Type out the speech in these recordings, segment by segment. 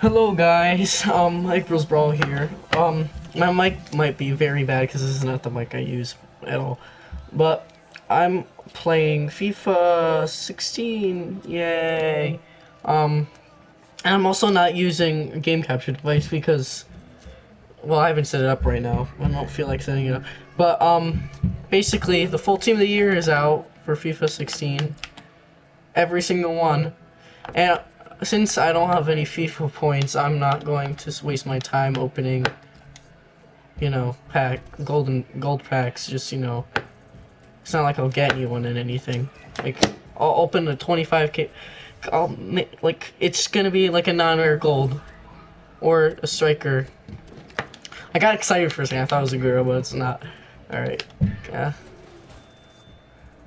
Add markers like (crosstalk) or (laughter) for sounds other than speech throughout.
Hello guys, um, April's Brawl here. Um, my mic might be very bad because this is not the mic I use at all. But I'm playing FIFA 16, yay. Um, and I'm also not using a game capture device because, well, I haven't set it up right now. I don't feel like setting it up. But, um, basically, the full team of the year is out for FIFA 16. Every single one. And since I don't have any FIFA points, I'm not going to waste my time opening, you know, pack golden gold packs. Just you know, it's not like I'll get anyone one in anything. Like I'll open a 25k. I'll like it's gonna be like a non-rare gold or a striker. I got excited for a second. I thought it was a girl, but it's not. All right. Yeah.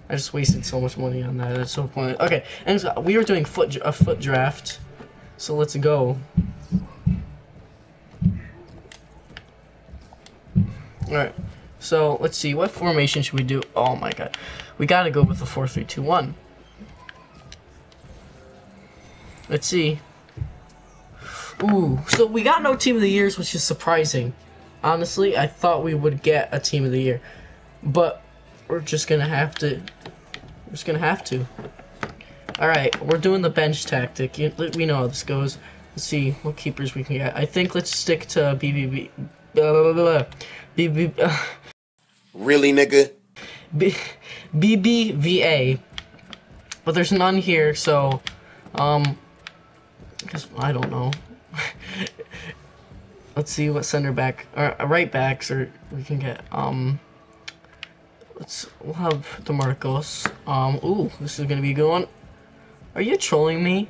I just wasted so much money on that. That's so pointless. Okay, and so we were doing FUT a FUT draft, so let's go. All right, so let's see what formation should we do. Oh my god, we gotta go with the four three two one. Let's see. Ooh, so we got no team of the years, which is surprising. Honestly, I thought we would get a team of the year, but we're just gonna have to. We're just gonna have to. Alright, we're doing the bench tactic. we know how this goes. Let's see what keepers we can get. I think let's stick to BBB. Blah, blah, blah, BB. Uh, really, nigga? B, BBVA. But there's none here, so. Um. Cause I don't know. (laughs) let's see what center back or uh, right backs or we can get. Um. Let's we'll have DeMarcos. Um, ooh, this is gonna be a good one. Are you trolling me?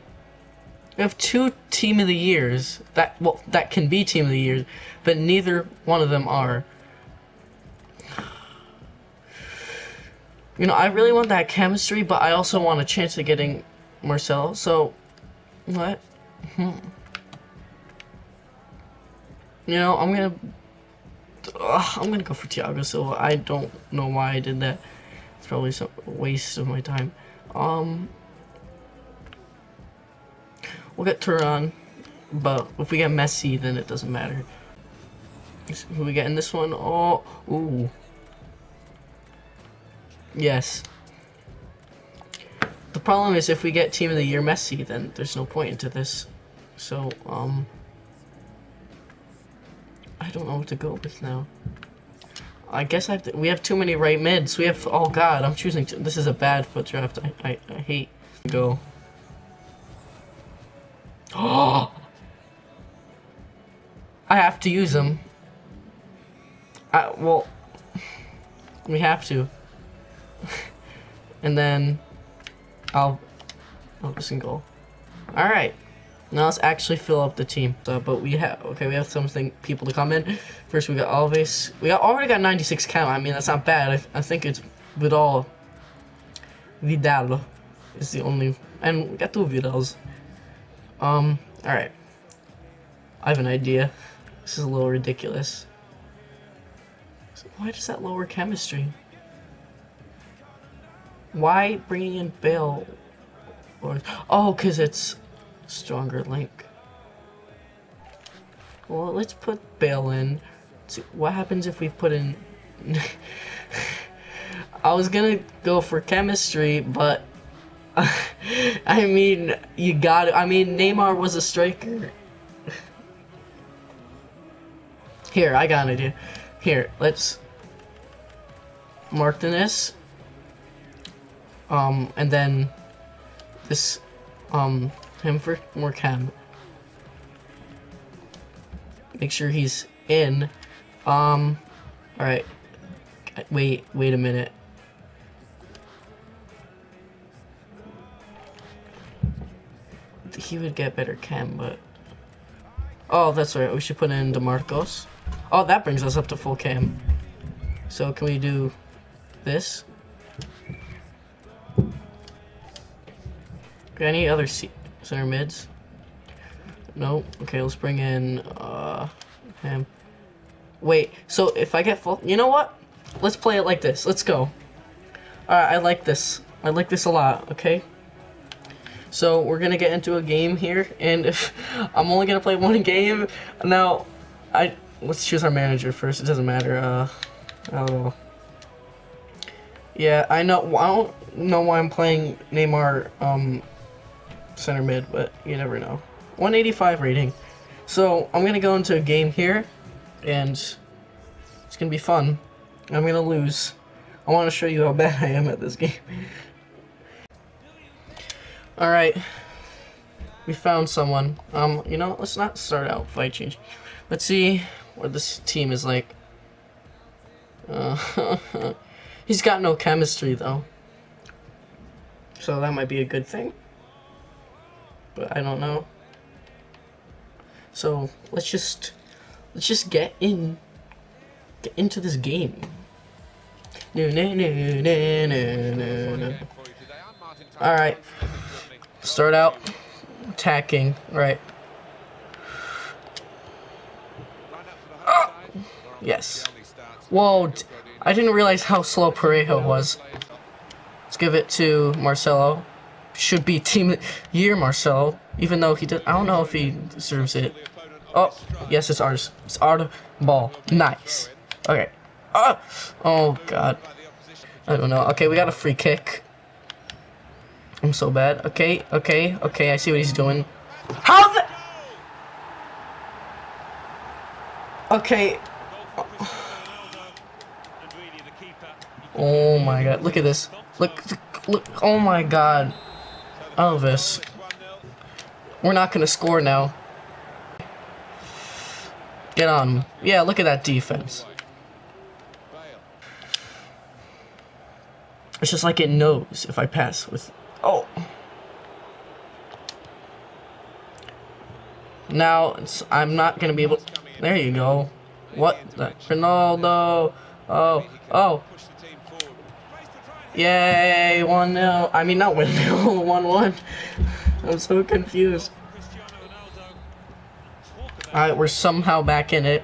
We have two team of the years that well that can be team of the years, but neither one of them are. You know, I really want that chemistry, but I also want a chance of getting Marcel. So, what? Hmm. You know, I'm gonna Ugh, I'm gonna go for Thiago Silva. I don't know why I did that. It's probably some waste of my time. Um, we'll get Turan, but if we get Messi, then it doesn't matter. Who we get in this one? Oh, ooh. Yes. The problem is if we get Team of the Year Messi, then there's no point into this. So, um... Don't know what to go with now. I guess I have to, we have too many right mids. We have, oh god, I'm choosing, to, this is a bad FUT draft. I, I, I hate, go. Oh! (gasps) I have to use them. I, well, we have to. (laughs) and then, I'll, oh, single. Alright. Now let's actually fill up the team. So, but we have okay, we have something people to come in. First we got Alves. We got, already got 96 count. I mean that's not bad. I, I think it's Vidal. Vidal is the only, and we got two Vidals. Um. All right. I have an idea. This is a little ridiculous. So why does that lower chemistry? Why bringing in Bale? Or oh, cause it's stronger link. Well, let's put Bale in. what happens if we put in... (laughs) I was gonna go for chemistry, but... (laughs) I mean, you got it. I mean, Neymar was a striker. Here, I got an idea. Here, let's... Martinez. Um, and then... This... Um him for more chem. Make sure he's in. Um, alright. Wait, wait a minute. He would get better chem, but... Oh, that's right. We should put in DeMarcos. Oh, that brings us up to full chem. So can we do this? Any other seat? Center mids. No. Okay, let's bring in uh him. Wait, so if I get full you know what? Let's play it like this. Let's go. Alright, I like this. I like this a lot, okay? So we're gonna get into a game here, and (laughs) if I'm only gonna play one game now, I let's choose our manager first. It doesn't matter. Uh, I don't know. Yeah, I know. I don't know why I'm playing Neymar um center mid, but you never know. 185 rating. So I'm gonna go into a game here, and it's gonna be fun. I'm gonna lose. I want to show you how (laughs) bad I am at this game. (laughs) Alright. We found someone. Um, you know, let's not start out fight change. Let's see what this team is like. Uh, (laughs) he's got no chemistry, though. So that might be a good thing. But I don't know. So, let's just... Let's just get in... Get into this game. No, no, no, no, no, no, no. Alright. Start out attacking. Right. Ah! Yes. Whoa, I didn't realize how slow Parejo was. Let's give it to Marcelo. Should be team year Marcelo, even though he did. I don't know if he deserves it. Oh, yes, it's ours. It's our ball. Nice. Okay. Ah! Oh, God. I don't know. Okay, we got a free kick. I'm so bad. Okay, okay, okay, I see what he's doing. How the... Okay. Oh my god, look at this. Look, look, oh my god. Elvis. We're not gonna score now. Get on. Yeah, look at that defense. It's just like it knows if I pass with... Oh! Now, I'm not going to be able... There you go. What the... Ronaldo! Oh, oh! Yay! 1-0. I mean, not 1-0. 1-1. (laughs) I'm so confused. Alright, we're somehow back in it.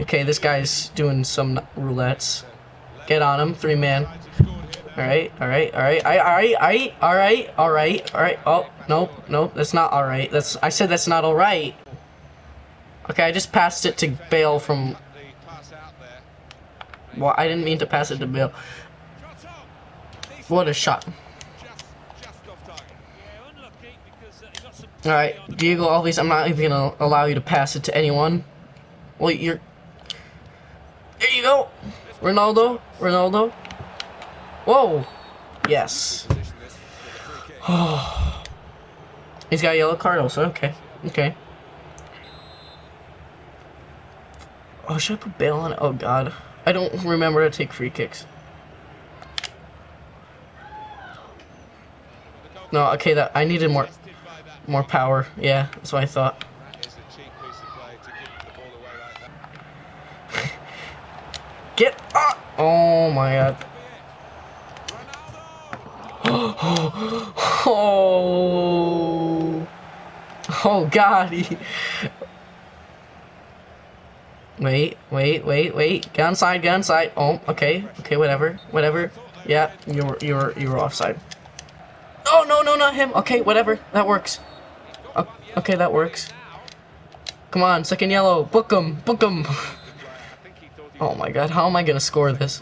Okay, this guy's doing some roulettes. Get on him, three man. Alright, alright, alright, alright, alright, alright, alright, alright. Oh, no, no, that's not alright. That's I said that's not alright. Okay, I just passed it to Bale from... Well, I didn't mean to pass it to Bale. What a shot. Alright, Diego Alves, I'm not even gonna allow you to pass it to anyone. Well, you're... There you go! Ronaldo, Ronaldo. Whoa! Yes. Oh. (sighs) He's got a yellow card also, okay. Okay. Oh, should I put Bale on it? Oh god. I don't remember to take free kicks. No, okay, that I needed more more power. Yeah, that's what I thought. (laughs) Get up! Oh my god. (gasps) oh. Oh god. (laughs) Wait, wait, wait, wait. Get inside, get inside. Oh, okay. Okay, whatever. Whatever. Yeah, you were you were you were offside. No no not him. Okay, whatever. That works. Okay, that works. Come on, second yellow. Book him. Book him. (laughs) Oh my god, how am I gonna score this?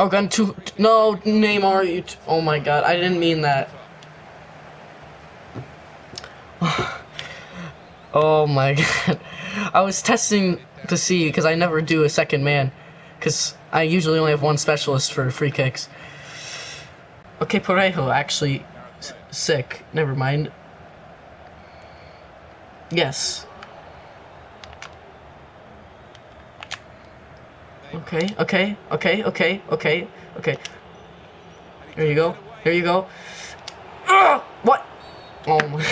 Oh, gun two. No, Neymar. You oh my god, I didn't mean that. (sighs) oh my (laughs) god. I was testing to see because I never do a second man. Because I usually only have one specialist for free kicks. Okay, Parejo actually sick. Never mind. Yes. Okay, okay, okay, okay, okay, okay. There you go. There you go. Ah! What? Oh my.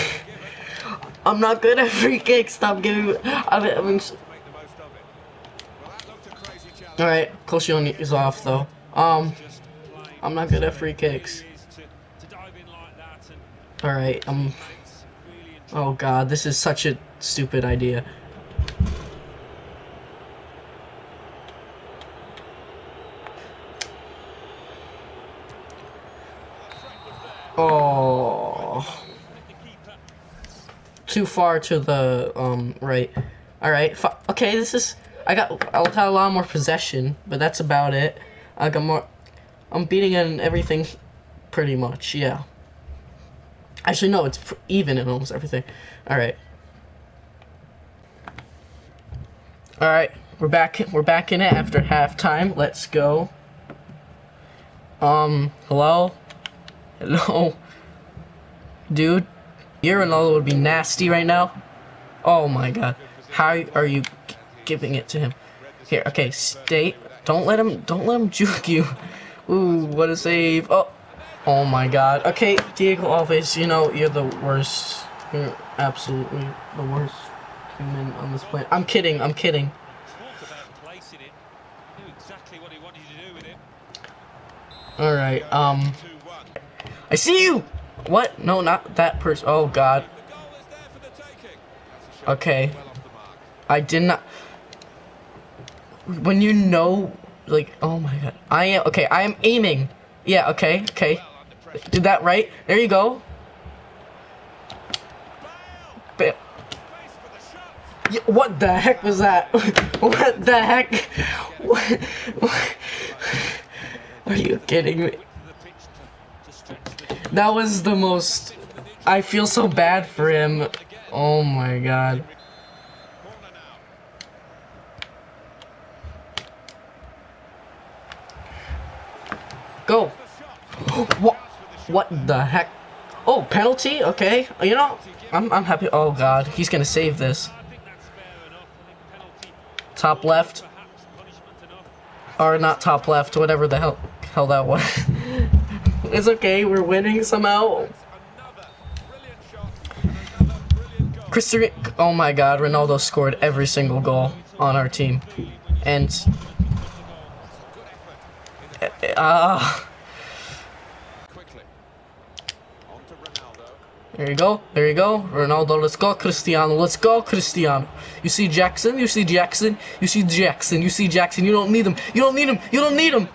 (laughs) I'm not good at free kicks. Stop giving. I mean, I mean Alright, Koscielny is off though. Um, I'm not good at free kicks. Alright, um... Oh god, this is such a stupid idea. Oh... Too far to the, um, right. Alright, okay, this is... I got I got a lot more possession, but that's about it. I got more. I'm beating in everything, pretty much. Yeah. Actually, no, it's even in almost everything. All right. All right, we're back. We're back in it after halftime. Let's go. Um, hello, hello, dude. Your Ronaldo would be nasty right now. Oh my God, how are you giving it to him? Here, okay, stay. Don't let him. Don't let him (laughs) juke you. Ooh, what a save! Oh, oh my God. Okay, Diego Alves, you know you're the worst. You're absolutely the worst human on this planet. I'm kidding. I'm kidding. All right. Um. I see you. What? No, not that person. Oh God. Okay. I did not. When you know, like, oh my God. I am okay. I am aiming. Yeah. Okay. Okay. Did that right? There you go. What the heck was that? (laughs) what the heck? What? (laughs) Are you kidding me? That was the most... I feel so bad for him. Oh my god. Go. What? What the heck? Oh, penalty? Okay. You know, I'm, I'm happy. Oh god, he's gonna save this. Top left. Or not top left, whatever the hell, hell that was. (laughs) it's okay, we're winning somehow. Cristiano, oh my god, Ronaldo scored every single goal on our team. And... Uh, There you go. There you go. Ronaldo, let's go. Cristiano, let's go. Cristiano. You see Jackson? You see Jackson? You see Jackson? You see Jackson? You don't need him. You don't need him. You don't need him.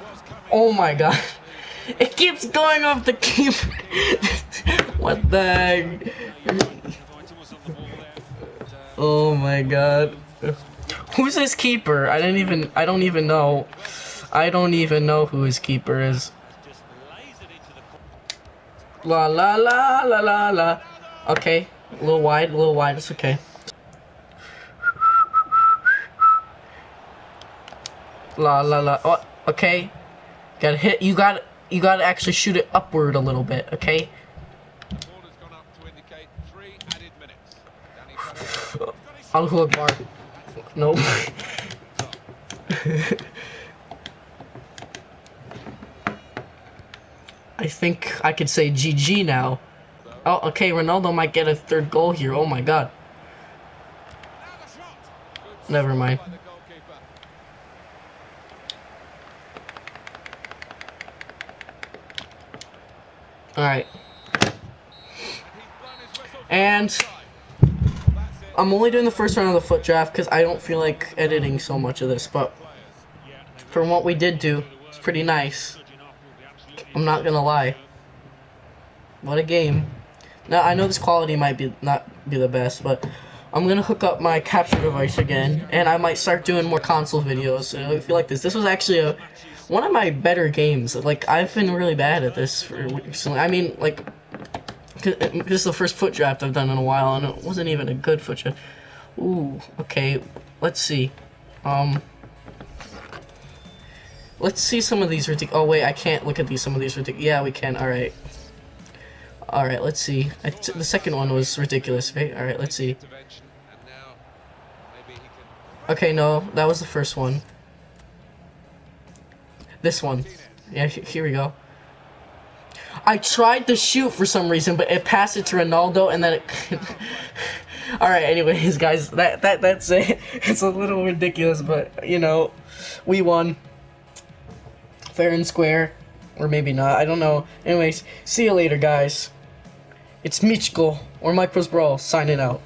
Oh my god. (laughs) It keeps going off the keeper. (laughs) what the heck? Oh my god. Who's his keeper? I didn't even I don't even know. I don't even know who his keeper is. La la la la la la. Okay, a little wide, a little wide. It's okay. La la la. Oh, okay. Gotta hit. You gotta. You gotta actually shoot it upward a little bit. Okay. Allahu Akbar. No. I think I could say GG now. Oh, okay, Ronaldo might get a third goal here. Oh my god. Never mind. Alright. And I'm only doing the first round of the FUT draft because I don't feel like editing so much of this, but from what we did do, it's pretty nice. I'm not gonna lie. What a game. Now, I know this quality might be not be the best, but I'm gonna hook up my capture device again, and I might start doing more console videos. if you like this. This was actually a one of my better games. Like, I've been really bad at this for recently. I mean, like, this is the first FUT draft I've done in a while, and it wasn't even a good FUT draft. Ooh, okay, let's see. Um... Let's see some of these ridiculous. Oh wait, I can't look at these. Some of these ridiculous. Yeah, we can. All right. All right. Let's see. the second one was ridiculous, right? All right. Let's see. Okay, no, that was the first one. This one. Yeah, here we go. I tried to shoot for some reason, but it passed it to Ronaldo, and then it. (laughs) All right. Anyways, guys, that that that's it. (laughs) It's a little ridiculous, but you know, we won fair and square. Or maybe not, I don't know. Anyways, see you later, guys. It's Michko, or Mike Brawl, signing out.